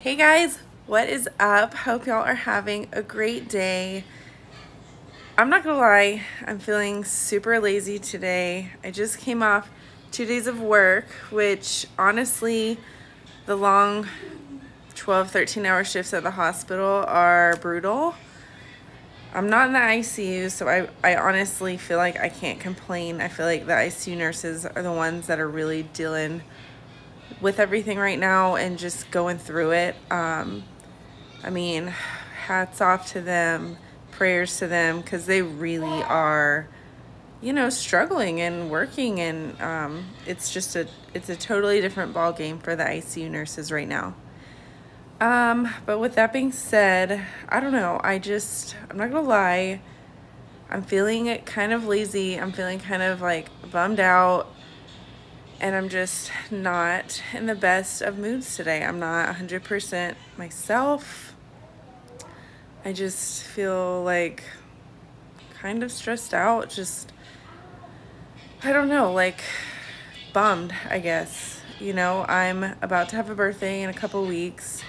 Hey guys, what is up? Hope y'all are having a great day. I'm not gonna lie, I'm feeling super lazy today. I just came off two days of work, which honestly, the long 12, 13 hour shifts at the hospital are brutal. I'm not in the ICU, so I, I honestly feel like I can't complain. I feel like the ICU nurses are the ones that are really dealing with everything right now and just going through it. Um, I mean, hats off to them, prayers to them, because they really are, you know, struggling and working, and um, it's just a it's a totally different ball game for the ICU nurses right now. Um, but with that being said, I don't know. I just I'm not gonna lie. I'm feeling kind of lazy. I'm feeling kind of like bummed out and I'm just not in the best of moods today. I'm not 100% myself. I just feel like kind of stressed out, just I don't know, like bummed, I guess. You know, I'm about to have a birthday in a couple weeks,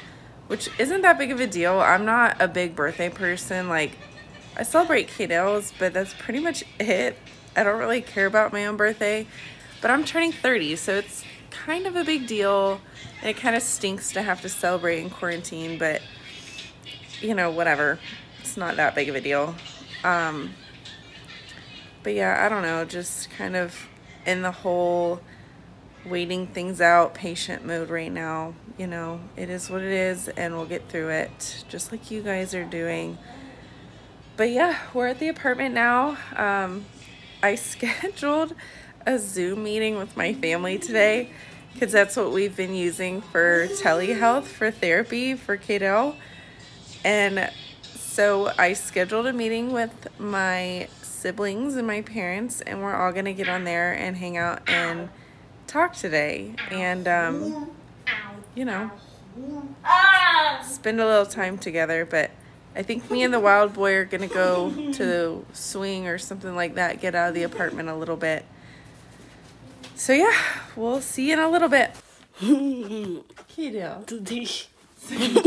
which isn't that big of a deal. I'm not a big birthday person. Like, I celebrate Kaidale's, but that's pretty much it. I don't really care about my own birthday. But I'm turning 30, so it's kind of a big deal. And it kind of stinks to have to celebrate in quarantine, but you know, whatever. It's not that big of a deal. Um, but yeah, I don't know, just kind of in the whole waiting things out patient mode right now. You know, it is what it is, and we'll get through it just like you guys are doing. But yeah, we're at the apartment now. Um, I scheduled a Zoom meeting with my family today because that's what we've been using for telehealth for therapy for Kaidale. And so I scheduled a meeting with my siblings and my parents, and we're all going to get on there and hang out and talk today. And, um, you know, spend a little time together. But I think me and the wild boy are going to go to swing or something like that, get out of the apartment a little bit. So yeah, we'll see you in a little bit. Kiddo. Silly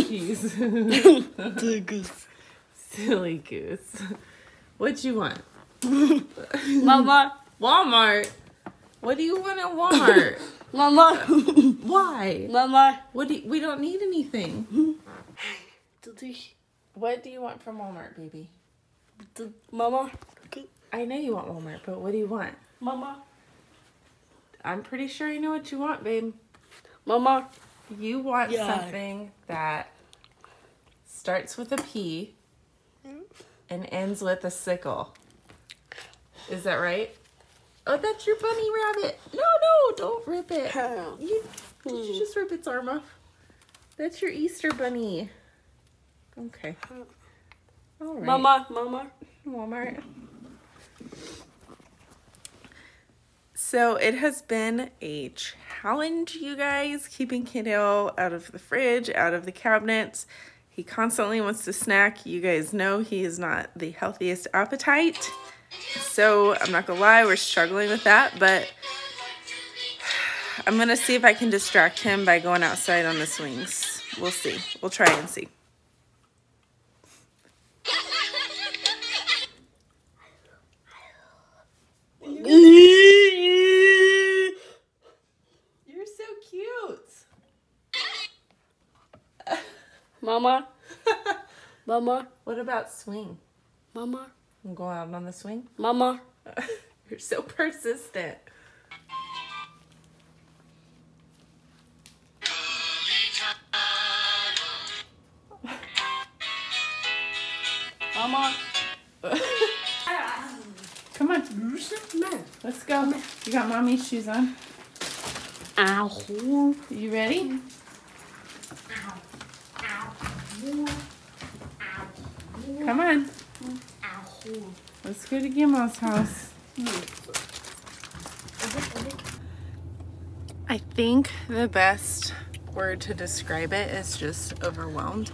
goose. Silly goose. What do you want? Mama. Walmart. What do you want at Walmart? Mama. Why? Mama. What do you, we don't need anything. What do you want from Walmart, baby? Mama. I know you want Walmart, but what do you want? Mama. I'm pretty sure you know what you want, babe. Mama. You want Yeah. something that starts with a P and ends with a sickle. Is that right? Oh, that's your bunny rabbit. No, no, don't rip it. You, did you hmm. just rip its arm off? That's your Easter bunny. Okay. All right. Mama. Mama. Walmart. So it has been a challenge, you guys, keeping Kiddo out of the fridge, out of the cabinets. He constantly wants to snack. You guys know he is not the healthiest appetite. So I'm not gonna lie, we're struggling with that, but I'm gonna see if I can distract him by going outside on the swings. We'll see. We'll try and see. You're so cute. Mama. Mama. What about swing? Mama. We'll go out on the swing. Mama. You're so persistent. Mama. Come on. Let's go. You got mommy's shoes on. Ow. You ready? Mm-hmm. Come on. Let's go to Gimmo's house. I think the best word to describe it is just overwhelmed.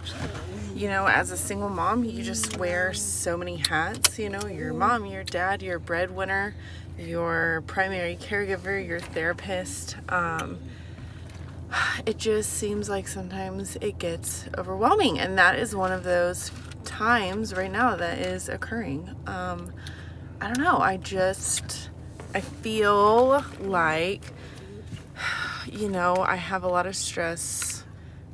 You know, as a single mom, you just wear so many hats. You know, your mom, your dad, your breadwinner, your primary caregiver, your therapist. Um, it just seems like sometimes it gets overwhelming and that is one of those times right now that is occurring. Um i don't know i just i feel like you know i have a lot of stress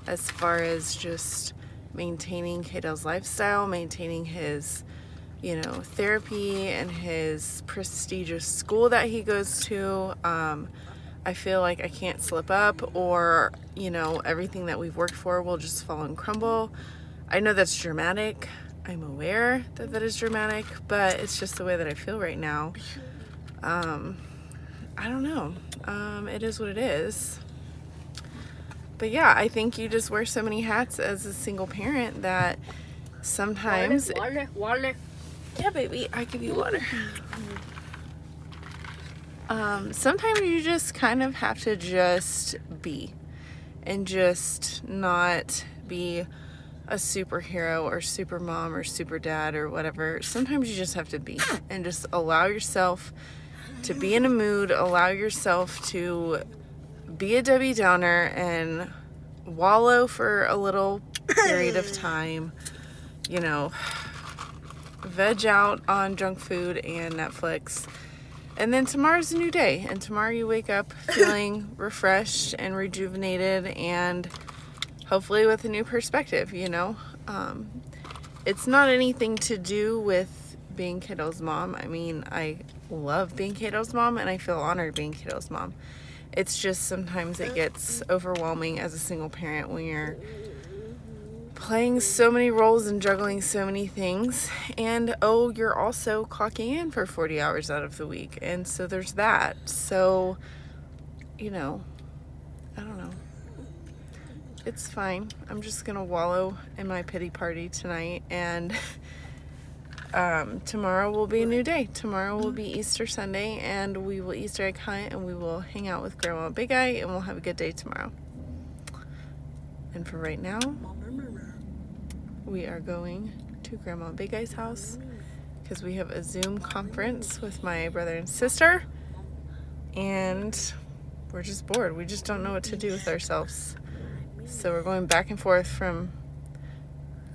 as far as just maintaining Kaidale's lifestyle maintaining his you know therapy and his prestigious school that he goes to. Um I feel like I can't slip up or, you know, everything that we've worked for will just fall and crumble. I know that's dramatic. I'm aware that that is dramatic, but it's just the way that I feel right now. Um, I don't know. Um, it is what it is. But yeah, I think you just wear so many hats as a single parent that sometimes. Water, water. Yeah, baby, I give you water um, sometimes you just kind of have to just be and just not be a superhero or super mom or super dad or whatever. Sometimes you just have to be and just allow yourself to be in a mood, allow yourself to be a Debbie Downer and wallow for a little period of time, you know, veg out on junk food and Netflix and then tomorrow's a new day, and tomorrow you wake up feeling refreshed and rejuvenated and hopefully with a new perspective, you know? Um, it's not anything to do with being Kaidale's mom. I mean, I love being Kaidale's mom and I feel honored being Kaidale's mom. It's just sometimes it gets overwhelming as a single parent when you're playing so many roles and juggling so many things. And oh, you're also clocking in for 40 hours out of the week. And so there's that. So, you know, I don't know. It's fine. I'm just going to wallow in my pity party tonight. And um, tomorrow will be a new day. Tomorrow will be Easter Sunday. And we will Easter egg hunt and we will hang out with Grandma Big Eye. And we'll have a good day tomorrow. And for right now, we are going to Grandma Big Eye's house because we have a Zoom conference with my brother and sister and we're just bored. We just don't know what to do with ourselves. So we're going back and forth from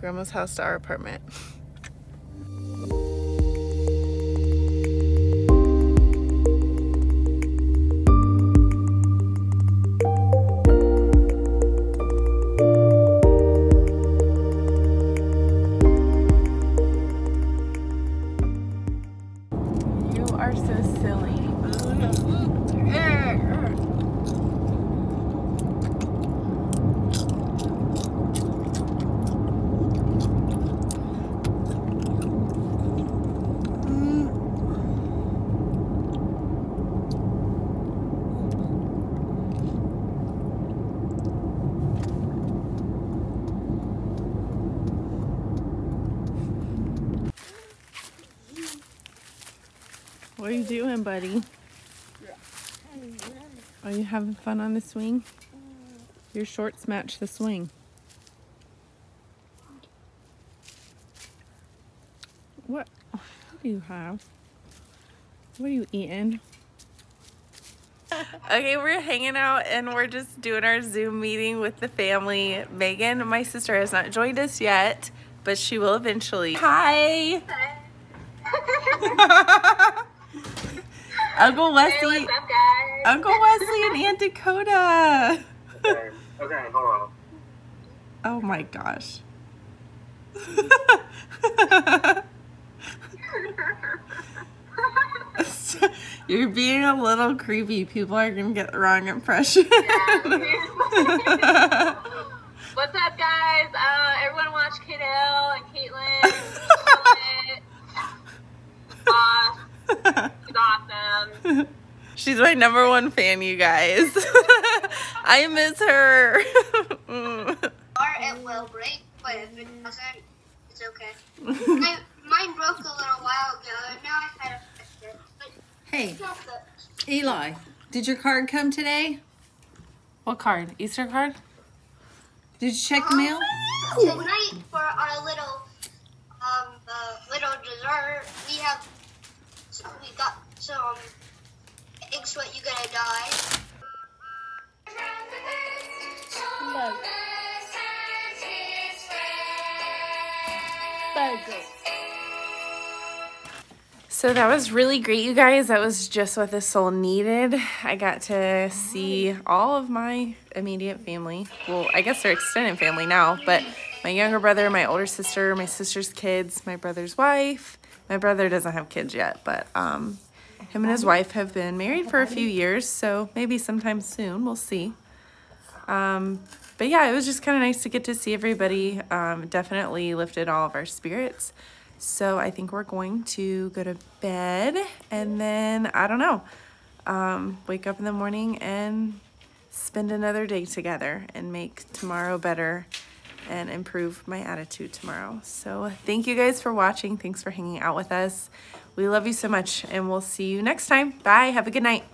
Grandma's house to our apartment. are so silly. What are you doing, buddy? Are you having fun on the swing? Your shorts match the swing. What, what do you have? What are you eating? okay, we're hanging out and we're just doing our Zoom meeting with the family. Megan, my sister, has not joined us yet, but she will eventually. Hi! Uncle Wesley. Hey, what's up, guys? Uncle Wesley and Aunt Dakota. Okay, okay, hold on. Oh my gosh. You're being a little creepy. People are gonna get the wrong impression. What's my number one fan, you guys. I miss her. or it will break, but if it doesn't, it's okay. My, mine broke a little while ago, and now I kind of fixed it. Hey, it's Eli, did your card come today? what card? Easter card? Did you check the mail? Tonight for our little, um, uh, little dessert, we have, so we got some eggs. What you gonna die? So that was really great, you guys. That was just what this soul needed. I got to see all of my immediate family. Well, I guess they're extended family now, but my younger brother, my older sister, my sister's kids, my brother's wife. My brother doesn't have kids yet, but um, him and his wife have been married for a few years, so maybe sometime soon. We'll see. Um, but yeah, it was just kind of nice to get to see everybody. Um, definitely lifted all of our spirits. So I think we're going to go to bed and then, I don't know, um, wake up in the morning and spend another day together and make tomorrow better and improve my attitude tomorrow. So thank you guys for watching. Thanks for hanging out with us. We love you so much and we'll see you next time. Bye. Have a good night.